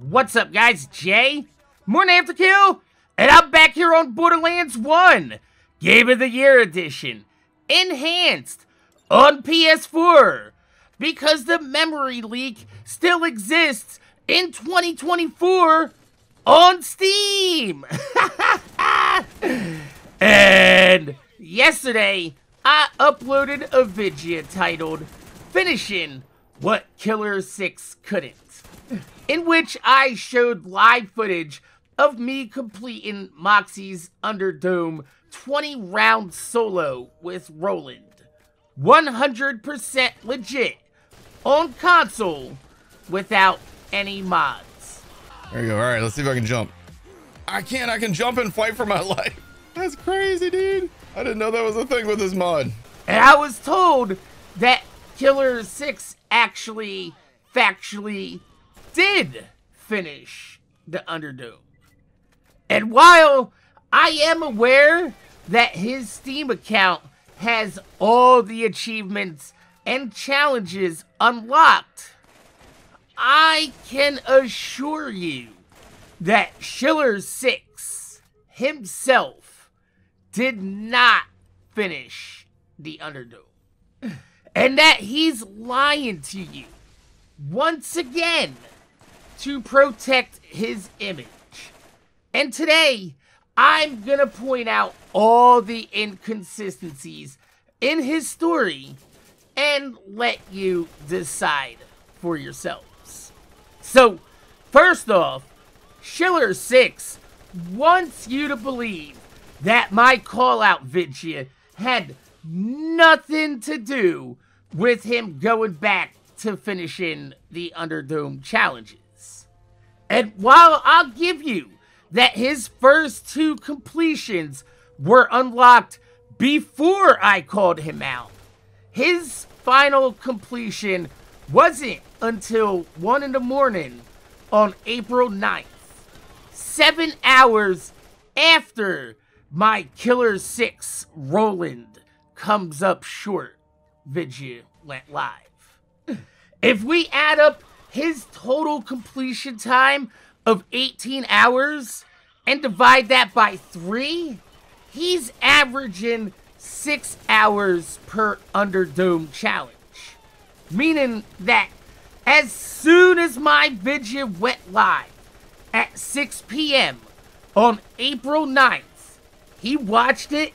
What's up, guys? Jay, MorninAfterKill, and I'm back here on Borderlands 1, Game of the Year Edition, enhanced on PS4, because the memory leak still exists in 2024 on Steam. and yesterday, I uploaded a video titled Finishing What Ki11erSix Couldn't in which I showed live footage of me completing Moxxi's Underdome 20 round solo with Roland. 100% legit on console without any mods. There you go. All right, let's see if I can jump. I can't. I can jump and fight for my life. That's crazy, dude. I didn't know that was a thing with this mod. And I was told that Ki11erSix actually factually did finish the Underdome. And while I am aware that his Steam account has all the achievements and challenges unlocked, I can assure you that Schiller 6 himself did not finish the Underdome. And that he's lying to you once again to protect his image. And today, I'm gonna point out all the inconsistencies in his story and let you decide for yourselves. So, first off, Schiller 6 wants you to believe that my call out video had nothing to do with him going back to finishing the Underdome challenges. And while I'll give you that his first two completions were unlocked before I called him out, his final completion wasn't until 1 in the morning on April 9th. Seven hours after my Ki11erSix Roland comes up short video live. If we add up his total completion time of 18 hours and divide that by three, he's averaging six hours per Underdome challenge. Meaning that as soon as my video went live at 6 p.m. on April 9th, he watched it,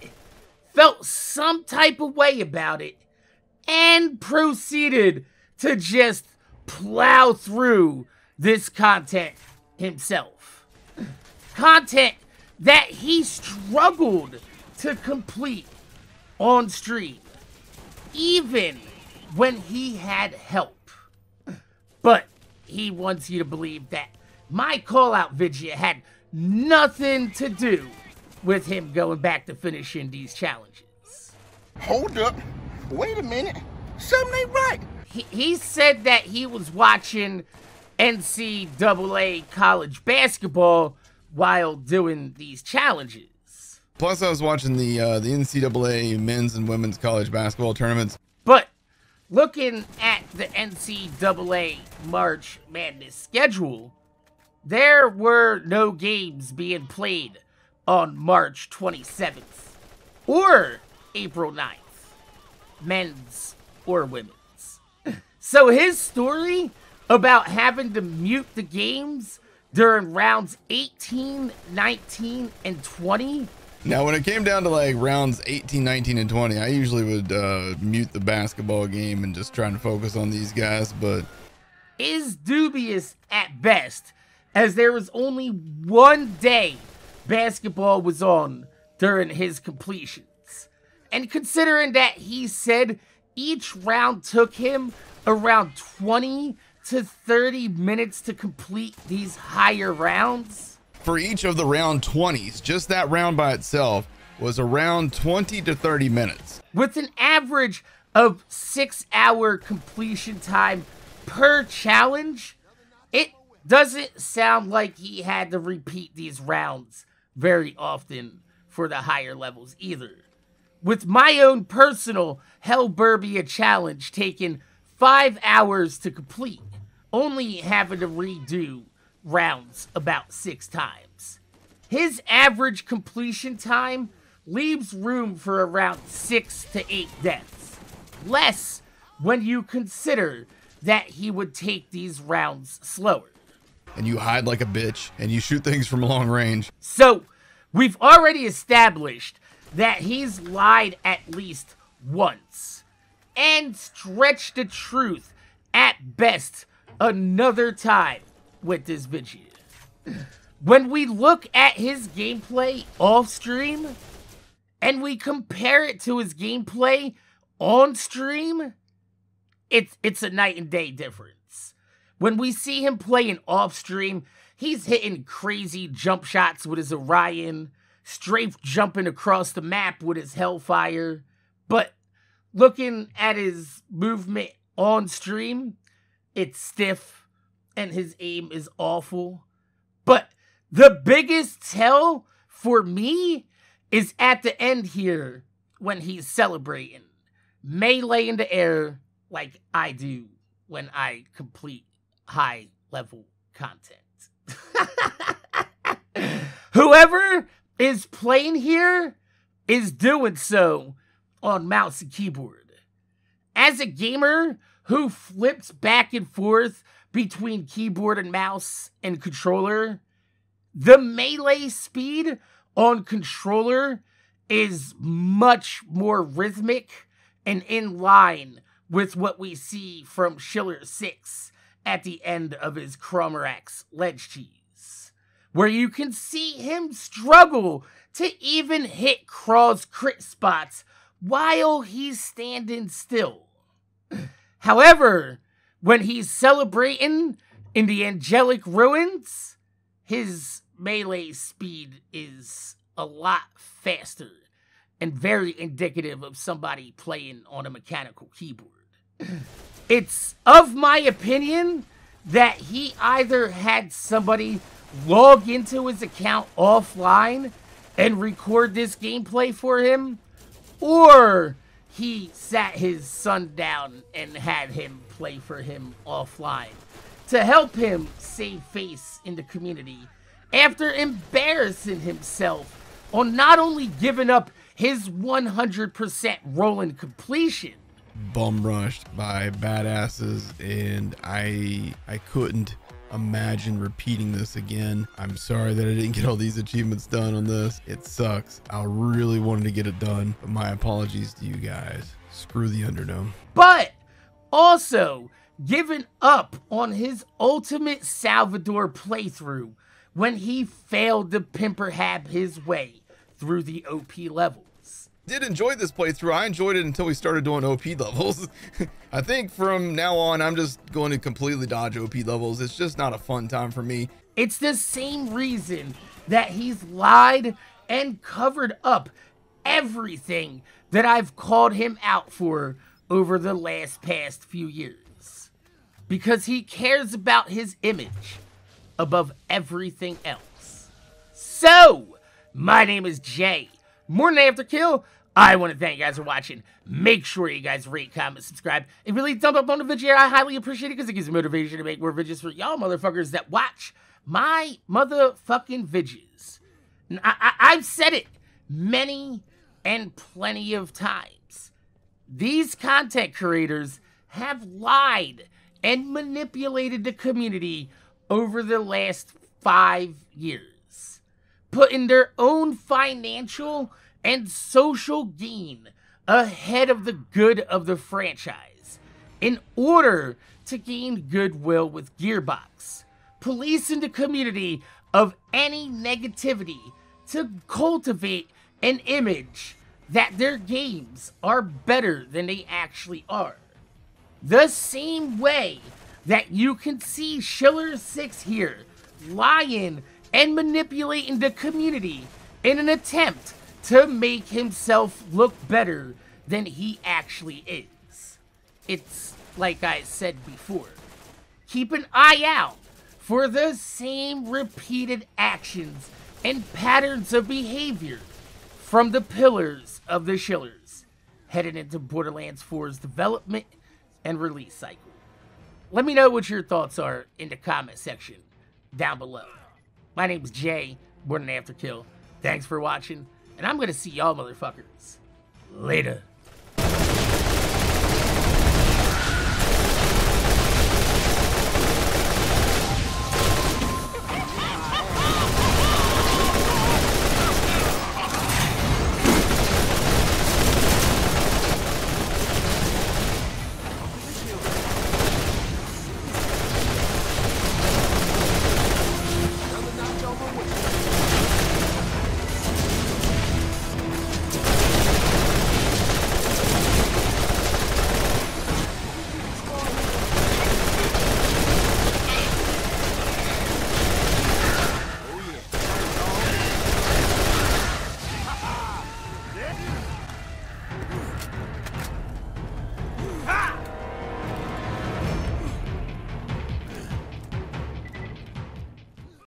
felt some type of way about it, and proceeded to just plow through this content himself. Content that he struggled to complete on stream, even when he had help. But he wants you to believe that my call out video had nothing to do with him going back to finishing these challenges. Hold up. Wait a minute. Something ain't right. He, he said that he was watching NCAA college basketball while doing these challenges. Plus, I was watching the uh, the NCAA men's and women's college basketball tournaments. But looking at the NCAA March Madness schedule, there were no games being played on March 27th or April 9th, men's or women's. So his story about having to mute the games during rounds 18, 19, and 20. Now, when it came down to like rounds 18, 19, and 20, I usually would uh, mute the basketball game and just try to focus on these guys, but. Is dubious at best, as there was only one day basketball was on during his completions. And considering that he said each round took him around 20 to 30 minutes to complete these higher rounds? For each of the round 20s, just that round by itself was around 20 to 30 minutes. With an average of six hour completion time per challenge, it doesn't sound like he had to repeat these rounds very often for the higher levels either. With my own personal Hellburbia challenge taking five hours to complete, only having to redo rounds about six times. His average completion time leaves room for around six to eight deaths. Less when you consider that he would take these rounds slower. And you hide like a bitch and you shoot things from long range. So, we've already established that he's lied at least once and stretch the truth at best another time with this video. When we look at his gameplay off stream and we compare it to his gameplay on stream, it's it's a night and day difference. When we see him playing off stream, he's hitting crazy jump shots with his Orion, strafe jumping across the map with his Hellfire. But looking at his movement on stream, it's stiff and his aim is awful. But the biggest tell for me is at the end here when he's celebrating. Melee in the air like I do when I complete high level content. Whoever is playing here is doing so on mouse and keyboard. As a gamer who flips back and forth between keyboard and mouse and controller, the melee speed on controller is much more rhythmic and in line with what we see from Schiller 6 at the end of his Crawmerax ledge cheese, where you can see him struggle to even hit Craw's crit spots while he's standing still. However, when he's celebrating in the angelic ruins, his melee speed is a lot faster and very indicative of somebody playing on a mechanical keyboard. It's of my opinion that he either had somebody log into his account offline and record this gameplay for him, or he sat his son down and had him play for him offline to help him save face in the community after embarrassing himself on not only giving up his 100% Roland completion. Bum rushed by badasses, and I I couldn't imagine repeating this again. I'm sorry that I didn't get all these achievements done on this. It sucks. I really wanted to get it done, but my apologies to you guys. Screw the Underdome. But also given up on his ultimate Salvador playthrough when he failed to pimperhab his way through the OP levels. Did enjoy this playthrough. I enjoyed it until we started doing OP levels. I think from now on, I'm just going to completely dodge OP levels. It's just not a fun time for me. It's the same reason that he's lied and covered up everything that I've called him out for over the last past few years. Because he cares about his image above everything else. So, my name is Jay. MorninAfterKill. I want to thank you guys for watching. Make sure you guys rate, comment, subscribe, and really thumb up on the video. I highly appreciate it because it gives me motivation to make more videos for y'all motherfuckers that watch my motherfucking videos. I, I, I've said it many and plenty of times. These content creators have lied and manipulated the community over the last five years, putting their own financial and social gain ahead of the good of the franchise in order to gain goodwill with Gearbox, policing the community of any negativity to cultivate an image that their games are better than they actually are. The same way that you can see Schiller 6 here lying and manipulating the community in an attempt to make himself look better than he actually is. It's like I said before. Keep an eye out for the same repeated actions and patterns of behavior from the pillars of the Schillers headed into Borderlands 4's development and release cycle. Let me know what your thoughts are in the comment section down below. My name is Jay, MorninAfterKill. Thanks for watching, and I'm gonna see y'all motherfuckers later.